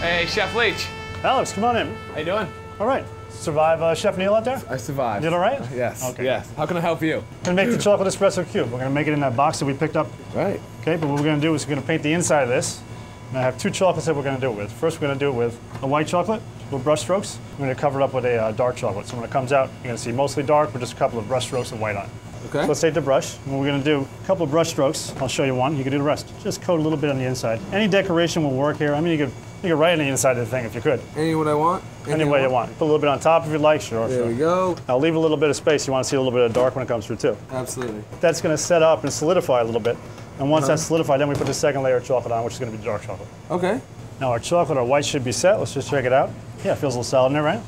Hey, Chef Leach. Alex, come on in. How you doing? All right. Survive uh, Chef Neil out there? I survived. You all right? Yes. Okay. Yes. How can I help you? We're gonna make the chocolate espresso cube. We're gonna make it in that box that we picked up. Right. Okay, but what we're gonna do is we're gonna paint the inside of this. And I have two chocolates that we're gonna do it with. First, we're gonna do it with a white chocolate with brush strokes. We're gonna cover it up with a uh, dark chocolate. So when it comes out, you're gonna see mostly dark with just a couple of brush strokes of white on it. Okay. So let's take the brush, and we're gonna do a couple of brush strokes. I'll show you one. You can do the rest. Just coat a little bit on the inside. Any decoration will work here. I mean, you could you could write on the inside of the thing if you could. Any what I want? Any way you want. Put a little bit on top if you'd like. Sure, There sure. we go. I'll leave a little bit of space. You want to see a little bit of dark when it comes through too. Absolutely. That's going to set up and solidify a little bit. And once that's uh-huh. solidified, then we put the second layer of chocolate on, which is going to be dark chocolate. Okay. Now our chocolate, our white should be set. Let's just check it out. Yeah, it feels a little solid in there, right?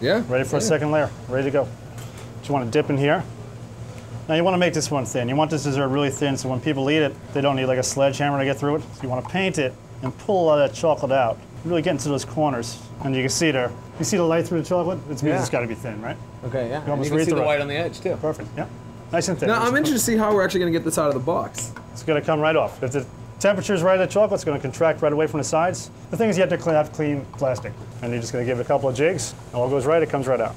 Yeah. Ready for a second layer. Ready to go. Just want to dip in here. Now you want to make this one thin. You want this dessert really thin so when people eat it, they don't need like a sledgehammer to get through it. So you want to paint it and pull a lot of that chocolate out. Really get into those corners. And you can see there. You see the light through the chocolate? It means Yeah. it's got to be thin, right? Okay. Yeah. You almost you can see the it. white on the edge too. Perfect. Yeah. Nice and thin. Now I'm interested to see how we're actually going to get this out of the box. It's going to come right off. If the temperature's right the chocolate, it's going to contract right away from the sides. The thing is you have to have clean plastic. And you're just going to give it a couple of jigs. And all goes right, it comes right out.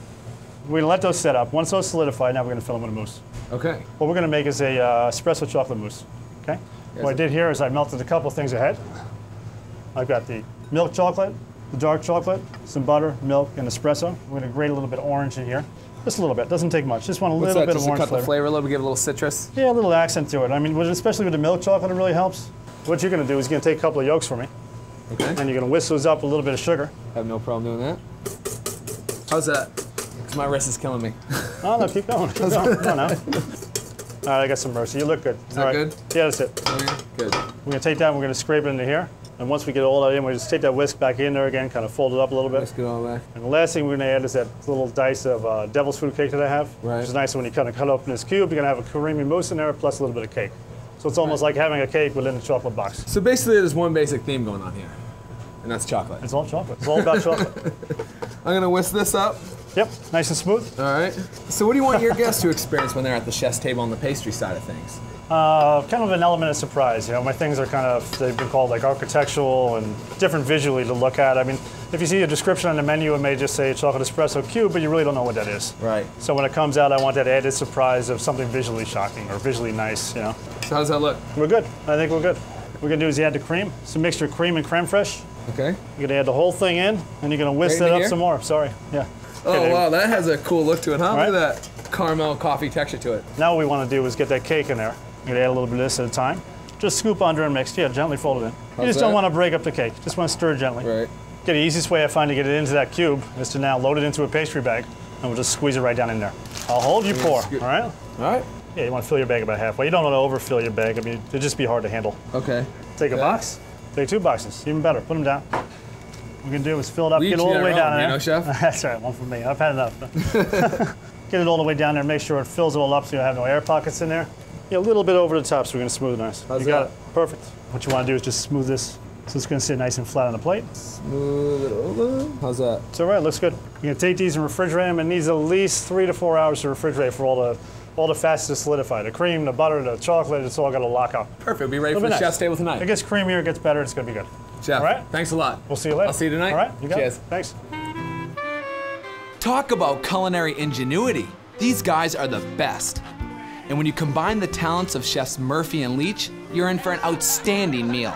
We're going to let those set up. Once those solidify, now we're going to fill them with a mousse. Okay. What we're going to make is a uh, espresso chocolate mousse. Okay? Yes, what I did here is I melted a couple things ahead. I've got the milk chocolate, the dark chocolate, some butter, milk, and espresso. We're going to grate a little bit of orange in here. Just a little bit. Doesn't take much. Just want a What's little that? bit Just of to orange cut flavor. the flavor a little bit, give it a little citrus. Yeah, a little accent to it. I mean, especially with the milk chocolate, it really helps. What you're going to do is you're going to take a couple of yolks for me, Okay. and you're going to whisk those up with a little bit of sugar. I Have no problem doing that. How's that? Because my wrist is killing me. Oh, no, keep going. Keep going. On now. All right, I got some mercy. You look good. Is that good? Yeah, that's it. Okay. Good. We're going to take that and we're going to scrape it into here. And once we get all that in, we just take that whisk back in there again, kind of fold it up a little bit. Let's get all that. And the last thing we're going to add is that little dice of uh, devil's food cake that I have. Right. Which is nice when you kind of cut open this cube, you're going to have a creamy mousse in there plus a little bit of cake. So it's almost like having a cake within a chocolate box. So basically, there's one basic theme going on here, and that's chocolate. It's all chocolate. It's all about chocolate. I'm gonna whisk this up. Yep, nice and smooth. All right. So, what do you want your guests to experience when they're at the chef's table on the pastry side of things? Uh, kind of an element of surprise. You know, my things are kind of they've been called like architectural and different visually to look at. I mean, if you see a description on the menu, it may just say chocolate espresso cube, but you really don't know what that is. Right. So when it comes out, I want that added surprise of something visually shocking or visually nice. You know, So, how does that look? we're good. I think we're good. What we're gonna do is add the cream. It's a mixture of cream and creme fraiche. Okay. You're gonna add the whole thing in, and you're gonna whisk Right that up here? some more. Sorry. Yeah. Oh Okay, wow, that has a cool look to it, huh? Right. Look at that caramel coffee texture to it. Now what we want to do is get that cake in there. Gonna add a little bit of this at a time. Just scoop under and mix. Yeah, gently fold it in. you How's just don't want to break up the cake. Just want to stir gently. Right. Okay, the easiest way I find to get it into that cube is to now load it into a pastry bag, and we'll just squeeze it right down in there. I'll hold, you pour. All right? All right. Yeah, you want to fill your bag about halfway. You don't want to overfill your bag. I mean, it'd just be hard to handle. Okay. Take a box. Take two boxes. Even better. Put them down. What we're gonna do is fill it up, We get each all the way our down own, there. you know, chef? That's right, one for me. I've had enough. get it all the way down there. Make sure it fills it all up so you don't have no air pockets in there. Yeah, a little bit over the top so we're gonna smooth it nice. How's you got that? it. Perfect. What you want to do is just smooth this so it's gonna sit nice and flat on the plate. Smooth it over. How's that? It's all right, looks good. You're gonna take these and refrigerate them. It needs at least three to four hours to refrigerate for all the all the fats to solidify. The cream, the butter, the chocolate, it's all gotta lock up. Perfect. We'll be ready It'll for be the nice. chef's table tonight. It gets creamier, it gets better, it's gonna be good. Chef, All right. thanks a lot. We'll see you later. I'll see you tonight. All right, you got Cheers. it. Thanks. Talk about culinary ingenuity. These guys are the best. And when you combine the talents of chefs Murphy and Leach, you're in for an outstanding meal.